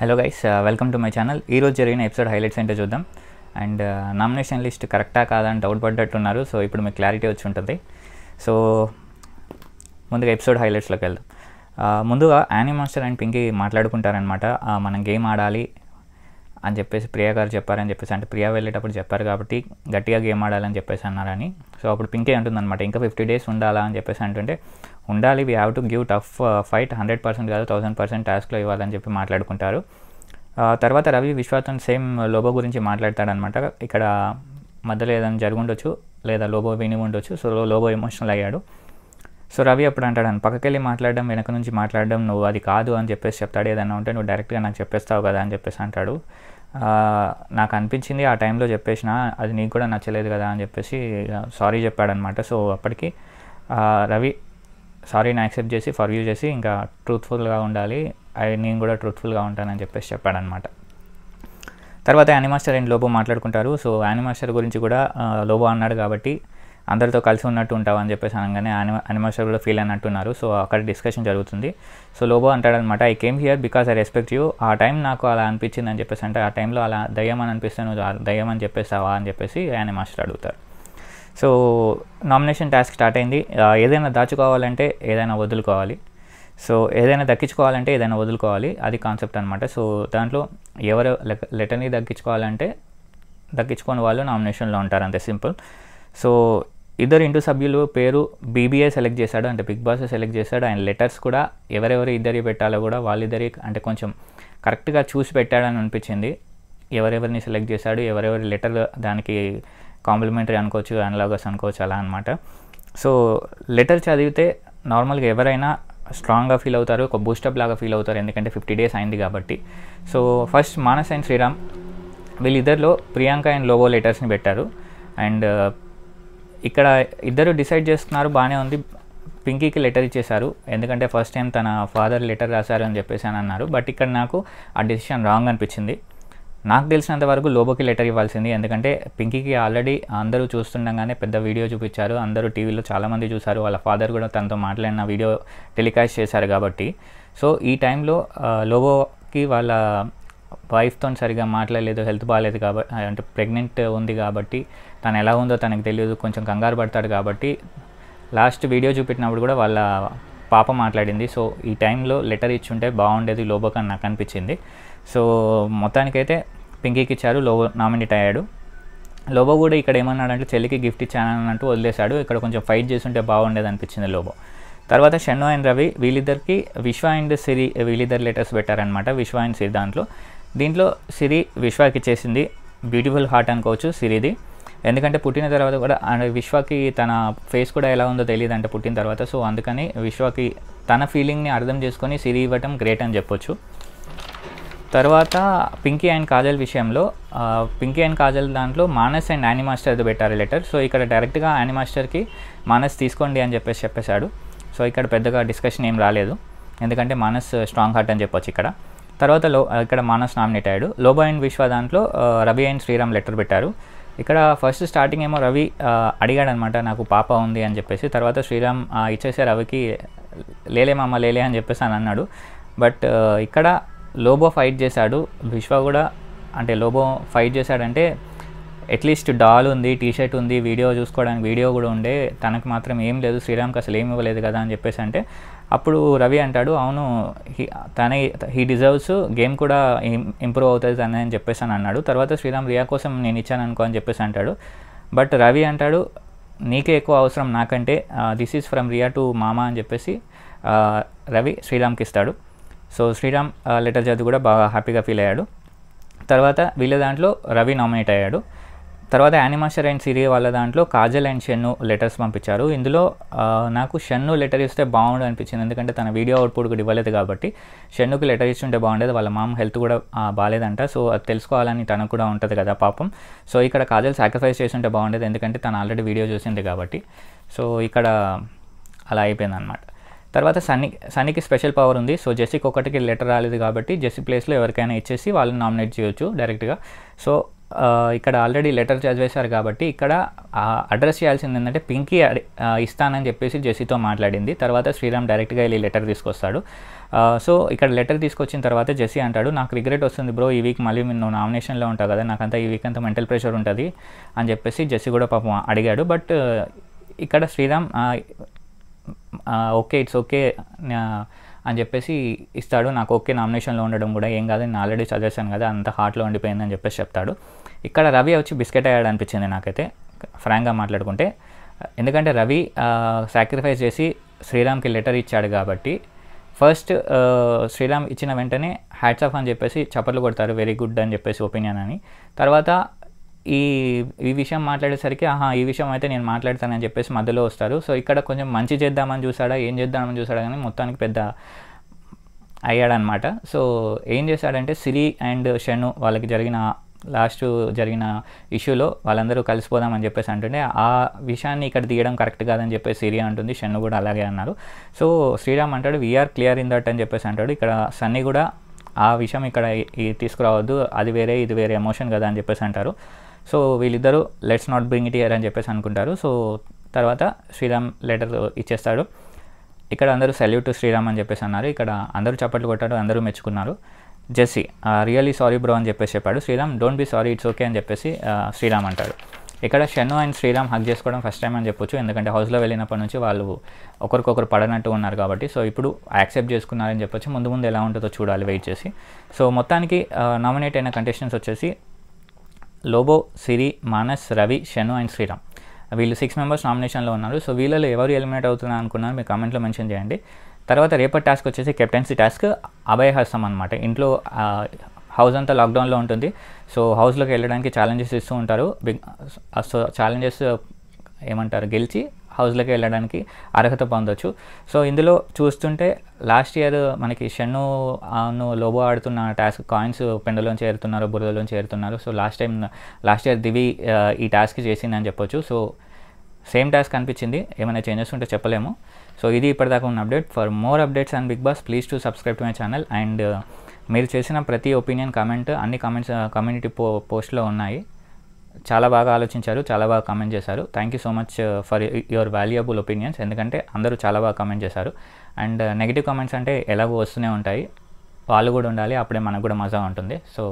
Hello guys welcome to my channel ఈరోజు జరిగిన episode highlights ఏంటో చూద్దాం. అండ్ నామినేషన్ లిస్ట్ కరెక్టా కాదా అని డౌట్ పడ్డట్టున్నారు. సో ఇప్పుడు మీకు క్లారిటీ వచ్చి ఉంటుంది. సో ముందుగా ఎపిసోడ్ హైలైట్స్లోకి వెళ్దాం. Uh, ముందుగా యానీ మాస్టర్ అండ్ పింకీ మాట్లాడుకుంటారనమాట uh, మనం గేమ్ ఆడాలి అని చెప్పేసి ప్రియా గారు చెప్పారని చెప్పేసి అంటే ప్రియా వెళ్ళేటప్పుడు చెప్పారు కాబట్టి గట్టిగా గేమ్ ఆడాలని చెప్పేసి అన్నారని. సో అప్పుడు పింకే అంటుందన్నమాట ఇంకా ఫిఫ్టీ డేస్ ఉండాలా? అని చెప్పేసి అంటుంటే ఉండాలి. We have to give tough fight hundred percent కాదు థౌసండ్ పర్సెంట్ టాస్క్లో ఇవ్వాలని చెప్పి మాట్లాడుకుంటారు. తర్వాత రవి విశ్వాసం సేమ్ లోబో గురించి మాట్లాడతాడనమాట. ఇక్కడ మధ్యలో ఏదైనా జరుగుండొచ్చు లేదా లోబో విని ఉండొచ్చు సో లోబో ఎమోషనల్ అయ్యాడు. సో రవి అప్పుడు అంటాడు పక్కకెళ్ళి మాట్లాడడం వెనక నుంచి మాట్లాడడం నువ్వు అది కాదు అని చెప్పేసి చెప్తాడు. ఏదైనా ఉంటే నువ్వు డైరెక్ట్గా నాకు చెప్పేస్తావు కదా అని చెప్పేసి అంటాడు. నాకు అనిపించింది ఆ టైంలో చెప్పేసిన అది నీకు కూడా నచ్చలేదు కదా అని చెప్పేసి సారీ చెప్పాడనమాట. సో అప్పటికి రవి సారీని యాక్సెప్ట్ చేసి ఫర్వ్యూ చేసి ఇంకా ట్రూత్ఫుల్గా ఉండాలి. అది నేను కూడా ట్రూత్ఫుల్గా ఉంటానని చెప్పేసి చెప్పాడనమాట తర్వాత యానిమాస్టర్ అండ్ లోబో మాట్లాడుకుంటారు. సో యానిమాస్టర్ గురించి కూడా లోబో అన్నాడు కాబట్టి అందరితో కలిసి ఉన్నట్టు ఉంటావు అని చెప్పేసి అనగానే యానిమా యానిమాస్టర్ కూడా ఫీల్ అన్నట్టున్నారు సో అక్కడ డిస్కషన్ జరుగుతుంది. సో లోబో అంటాడనమాట I came here because I respect you. ఆ టైం నాకు అలా అనిపించింది అని చెప్పేసి అంటే ఆ టైంలో అలా దయ్యం అని అనిపిస్తే నువ్వు దయ్యమని దయ్యం అని చెప్పేసావా అని చెప్పేసి యానిమాస్టర్ అడుగుతారు. సో నామినేషన్ టాస్క్ స్టార్ట్ అయింది. ఏదైనా దాచుకోవాలంటే ఏదైనా వదులుకోవాలి. సో ఏదైనా దక్కించుకోవాలంటే ఏదైనా వదులుకోవాలి. అది కాన్సెప్ట్ అనమాట సో దాంట్లో ఎవరు లెటర్ని దక్కించుకోవాలంటే దక్కించుకొని వాళ్ళు నామినేషన్లో ఉంటారు. అంతే సింపుల్. సో ఇద్దరు ఇంటూ సభ్యులు పేరు బీబీఏ సెలెక్ట్ చేశాడు. అంటే బిగ్ బాస్ సెలెక్ట్ చేశాడు. ఆయన లెటర్స్ కూడా ఎవరెవరు ఇద్దరి పెట్టాలో కూడా వాళ్ళిద్దరి అంటే కొంచెం కరెక్ట్గా చూసి పెట్టాడని అనిపించింది. ఎవరెవరిని సెలెక్ట్ చేశాడు ఎవరెవరి లెటర్ దానికి కాంప్లిమెంటరీ అనుకోవచ్చు అనలాగస్ అనుకోవచ్చు అలా అనమాట సో లెటర్ చదివితే నార్మల్గా ఎవరైనా స్ట్రాంగ్గా ఫీల్ అవుతారు ఒక బూస్టప్ లాగా ఫీల్ అవుతారు ఎందుకంటే ఫిఫ్టీ డేస్ అయింది కాబట్టి. So first Manas and Sriram వీళ్ళిద్దరిలో ప్రియాంక అండ్ లోబో లెటర్స్ని పెట్టారు. అండ్ ఇక్కడ ఇద్దరు డిసైడ్ చేస్తున్నారు బాగానే ఉంది. పింకీకి లెటర్ ఇచ్చేశారు. ఎందుకంటే ఫస్ట్ టైం తన ఫాదర్ లెటర్ రాశారు అని చెప్పేసి అని అన్నారు. బట్ ఇక్కడ నాకు ఆ డెసిషన్ రాంగ్ అనిపించింది. నాకు తెలిసినంత వరకు లోబోకి లెటర్ ఇవ్వాల్సింది. ఎందుకంటే పింకీకి ఆల్రెడీ అందరూ చూస్తుండగానే పెద్ద వీడియో చూపించారు. అందరూ టీవీలో చాలామంది చూశారు. వాళ్ళ ఫాదర్ కూడా తనతో మాట్లాడిన వీడియో టెలికాస్ట్ చేశారు కాబట్టి. సో ఈ టైంలో లోబోకి వాళ్ళ వైఫ్తో సరిగా మాట్లాడలేదు హెల్త్ బాగాలేదు కాబట్టి అంటే ప్రెగ్నెంట్ ఉంది కాబట్టి తను ఎలా ఉందో తనకు తెలియదు. కొంచెం కంగారు పడతాడు కాబట్టి లాస్ట్ వీడియో చూపెట్టినప్పుడు కూడా వాళ్ళ పాప మాట్లాడింది. సో ఈ టైంలో లెటర్ ఇచ్చుంటే బాగుండేది లోబోకి అని నాకు అనిపించింది. సో మొత్తానికైతే పింకీకి ఇచ్చారు లోబో నామినేట్ అయ్యాడు. లోబో కూడా ఇక్కడ ఏమన్నాడంటే చెల్లికి గిఫ్ట్ ఇచ్చానంటూ వదిలేశాడు. ఇక్కడ కొంచెం ఫైట్ చేస్తుంటే బాగుండేది అనిపించింది లోబో. తర్వాత షన్ను అండ్ రవి వీళ్ళిద్దరికి విశ్వ అండ్ సిరి వీళ్ళిద్దరు లెటర్స్ పెట్టారనమాట విశ్వ అండ్ సిరి దాంట్లో. దీంట్లో సిరి విశ్వాకి ఇచ్చేసింది బ్యూటిఫుల్ హార్ట్ అనుకోవచ్చు సిరిది. ఎందుకంటే పుట్టిన తర్వాత కూడా అండ్ విశ్వకి తన ఫేస్ కూడా ఎలా ఉందో తెలియదు అంటే పుట్టిన తర్వాత. సో అందుకని విశ్వకి తన ఫీలింగ్ని అర్థం చేసుకొని సిరి ఇవ్వటం గ్రేట్ అని చెప్పొచ్చు. తర్వాత పింకీ అండ్ కాజల్ విషయంలో పింకీ అండ్ కాజల్ దాంట్లో మానస్ అండ్ యానిమాస్టర్ది పెట్టారు లెటర్. సో ఇక్కడ డైరెక్ట్గా యానిమాస్టర్కి మానస్ తీసుకోండి అని చెప్పేసి చెప్పేశాడు. సో ఇక్కడ పెద్దగా డిస్కషన్ ఏం రాలేదు. ఎందుకంటే మానస్ స్ట్రాంగ్ హార్ట్ అని చెప్పొచ్చు ఇక్కడ. తర్వాత లో ఇక్కడ మానస్ నామినేట్ అయ్యాడు. లోబో అండ్ విశ్వ దాంట్లో రవి అండ్ శ్రీరామ్ లెటర్ పెట్టారు. ఇక్కడ ఫస్ట్ స్టార్టింగ్ ఏమో రవి అడిగాడు అనమాట నాకు పాప ఉంది అని చెప్పేసి. తర్వాత శ్రీరామ్ ఇచ్చేసే రవికి లేలే మామ లేలే అని చెప్పేసి అని అన్నాడు. బట్ ఇక్కడ లోబో ఫైట్ చేశాడు. విశ్వ కూడా అంటే లోబో ఫైట్ చేశాడంటే అట్లీస్ట్ డాల్ ఉంది టీ షర్ట్ ఉంది వీడియో చూసుకోవడానికి వీడియో కూడా ఉండే. తనకు మాత్రం ఏం లేదు శ్రీరామ్కి అసలు ఏమి ఇవ్వలేదు కదా అని చెప్పేసి అంటే అప్పుడు రవి అంటాడు అవును హీ తన హీ డిజర్వ్స్ గేమ్ కూడా ఇంప్రూవ్ అవుతుంది తనే అని చెప్పేసి అని అన్నాడు. తర్వాత శ్రీరామ్ రియా కోసం నేను ఇచ్చాను అనుకో అని చెప్పేసి అంటాడు. బట్ రవి అంటాడు నీకే ఎక్కువ అవసరం నాకంటే this is from Riya to mama అని చెప్పేసి రవి శ్రీరామ్కి ఇస్తాడు. సో శ్రీరామ్ లెటర్ చదివి కూడా బాగా హ్యాపీగా ఫీల్ అయ్యాడు. తర్వాత వీళ్ళ దాంట్లో రవి నామినేట్ అయ్యాడు. తర్వాత యానిమాస్టర్ అండ్ సిరి వాళ్ళ దాంట్లో కాజల్ అండ్ షన్ను లెటర్స్ పంపించారు. ఇందులో నాకు షన్ను లెటర్ ఇస్తే బాగుండు అనిపించింది. ఎందుకంటే తన వీడియో అవుట్పుట్ కూడా ఇవ్వలేదు కాబట్టి షన్నుకు లెటర్ ఇస్తుంటే బాగుండేది. వాళ్ళ మామ హెల్త్ కూడా బాగాలేదంట. సో అది తెలుసుకోవాలని తనకు కూడా ఉంటుంది కదా పాపం. సో ఇక్కడ కాజల్ సాక్రిఫైస్ చేస్తుంటే బాగుండేది. ఎందుకంటే తను ఆల్రెడీ వీడియో చూసింది కాబట్టి. సో ఇక్కడ అలా అయిపోయింది అనమాట తర్వాత సన్నీ సన్నీకి స్పెషల్ పవర్ ఉంది. సో జెస్సీకి ఒకటికి లెటర్ రాలేదు కాబట్టి జెస్సీ ప్లేస్లో ఎవరికైనా ఇచ్చేసి వాళ్ళని నామినేట్ చేయొచ్చు డైరెక్ట్గా. సో ఇక్కడ ఆల్రెడీ లెటర్ చదివేశారు కాబట్టి ఇక్కడ అడ్రస్ చేయాల్సింది ఏంటంటే పింకీ ఇస్తానని చెప్పేసి జెస్సీతో మాట్లాడింది. తర్వాత శ్రీరామ్ డైరెక్ట్గా వెళ్ళి లెటర్ తీసుకొస్తాడు. సో ఇక్కడ లెటర్ తీసుకొచ్చిన తర్వాత జెస్సీ అంటాడు నాకు రిగ్రెట్ వస్తుంది బ్రో ఈ వీక్ మళ్ళీ నువ్వు నామినేషన్లో ఉంటావు కదా నాకంతా ఈ వీక్ అంతా మెంటల్ ప్రెషర్ ఉంటుంది అని చెప్పేసి జెస్సీ కూడా పాపం అడిగాడు. బట్ ఇక్కడ శ్రీరామ్ ఓకే ఇట్స్ ఓకే అని చెప్పేసి ఇస్తాడు. నాకు ఓకే నామినేషన్లో ఉండడం కూడా ఏం కాదు. నేను ఆల్రెడీ చదివేశాను కదా అంత హార్ట్లో ఉండిపోయిందని చెప్పేసి చెప్తాడు. ఇక్కడ రవి వచ్చి బిస్కెట్ అయ్యాడు అనిపించింది నాకైతే ఫ్రాంక్గా మాట్లాడుకుంటే. ఎందుకంటే రవి సాక్రిఫైస్ చేసి శ్రీరామ్కి లెటర్ ఇచ్చాడు కాబట్టి ఫస్ట్ శ్రీరామ్ ఇచ్చిన వెంటనే హ్యాట్స్ ఆఫ్ అని చెప్పేసి చప్పట్లు కొడతారు. వెరీ గుడ్ అని చెప్పేసి ఒపీనియన్ అని. తర్వాత ఈ ఈ విషయం మాట్లాడేసరికి ఆహా ఈ విషయం అయితే నేను మాట్లాడతానని చెప్పేసి మధ్యలో వస్తారు. సో ఇక్కడ కొంచెం మంచి చేద్దామని చూసాడా ఏం చేద్దామని చూసాడా కానీ మొత్తానికి పెద్ద అయ్యాడనమాట. సో ఏం చేశాడంటే సిరి అండ్ షను వాళ్ళకి జరిగిన లాస్ట్ జరిగిన ఇష్యూలో వాళ్ళందరూ కలిసిపోదామని చెప్పేసి అంటుండే. ఆ విషయాన్ని ఇక్కడ తీయడం కరెక్ట్ కాదని చెప్పేసి సిరి అంటుంది షన్ను కూడా అలాగే అన్నారు. సో శ్రీరామ్ అంటాడు వీఆర్ క్లియర్ ఇన్ దట్ అని చెప్పేసి అంటాడు. ఇక్కడ సన్నీ కూడా ఆ విషయం ఇక్కడ తీసుకురావద్దు అది వేరే ఇది వేరే ఎమోషన్ కదా అని చెప్పేసి అంటారు. సో వీళ్ళిద్దరూ let's not bring it here అని చెప్పేసి అనుకుంటారు. సో తర్వాత శ్రీరామ్ లెటర్ ఇచ్చేస్తాడు. ఇక్కడ అందరూ సెల్యూట్ టు శ్రీరామ్ అని చెప్పేసి అన్నారు. ఇక్కడ అందరూ చప్పట్లు కొట్టారు అందరూ మెచ్చుకున్నారు. జెస్సీ రియలీ సారీ బ్రో అని చెప్పేసి చెప్పాడు. Sriram don't be sorry it's okay అని చెప్పేసి శ్రీరామ్ అంటాడు. ఇక్కడ షన్ను అండ్ శ్రీరామ్ హక్ చేసుకోవడం ఫస్ట్ టైం అని చెప్పొచ్చు. ఎందుకంటే హౌస్లో వెళ్ళినప్పటి నుంచి వాళ్ళు ఒకరికొకరు పడనట్టు ఉన్నారు కాబట్టి. సో ఇప్పుడు యాక్సెప్ట్ చేసుకున్నారని చెప్పొచ్చు. ముందు ముందు ఎలా ఉంటుందో చూడాలి వెయిట్ చేసి. సో మొత్తానికి నామినేట్ అయిన కంటెస్టెంట్స్ వచ్చేసి లోబో సిరి మానస్ రవి షను అండ్ శ్రీరామ్. వీళ్ళు సిక్స్ మెంబర్స్ నామినేషన్లో ఉన్నారు. సో వీళ్ళలో ఎవరు ఎలిమినేట్ అవుతున్నారు అనుకున్నారు మీ కామెంట్లో మెన్షన్ చేయండి. తర్వాత రేపటి టాస్క్ వచ్చేసి కెప్టెన్సీ టాస్క్ అభయహస్తం అనమాట ఇంట్లో హౌస్ అంతా లాక్డౌన్లో ఉంటుంది. సో హౌస్లోకి వెళ్ళడానికి ఛాలెంజెస్ ఇస్తూ ఉంటారు. బిగ్ సో ఛాలెంజెస్ ఏమంటారు? గెలిచి హౌస్లోకి వెళ్ళడానికి అర్హత పొందొచ్చు. సో ఇందులో చూస్తుంటే లాస్ట్ ఇయర్ మనకి షన్ను ను లోబో ఆడుతున్న టాస్క్ కాయిన్స్ పెండలోంచి చేరుతున్నారు బురదలోంచి చేరుతున్నారు. So last time last year Divi ఈ టాస్క్ చేసిందని చెప్పొచ్చు. సో సేమ్ టాస్క్ అనిపించింది. ఏమైనా చేంజెస్ ఉంటే చెప్పలేము. సో ఇది ఇప్పటిదాకా ఉన్న update. For more updates and Bigg Boss please to subscribe to my channel. And మీరు చేసిన ప్రతి ఒపీనియన్ కామెంట్ అన్ని కామెంట్స్ కమ్యూనిటీ పో పోస్ట్లో ఉన్నాయి. చాలా బాగా ఆలోచించారు చాలా బాగా కామెంట్ చేశారు. Thank you so much for your valuable opinions ఎందుకంటే అందరూ చాలా బాగా కామెంట్ చేశారు. అండ్ నెగిటివ్ కామెంట్స్ అంటే ఎలాగో వస్తూనే ఉంటాయి. వాళ్ళు కూడా ఉండాలి అప్పుడే మనకు కూడా మజా ఉంటుంది. So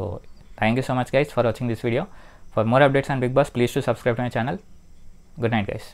thank you so much guys for watching this video for more updates and Bigg Boss please to subscribe my channel good night guys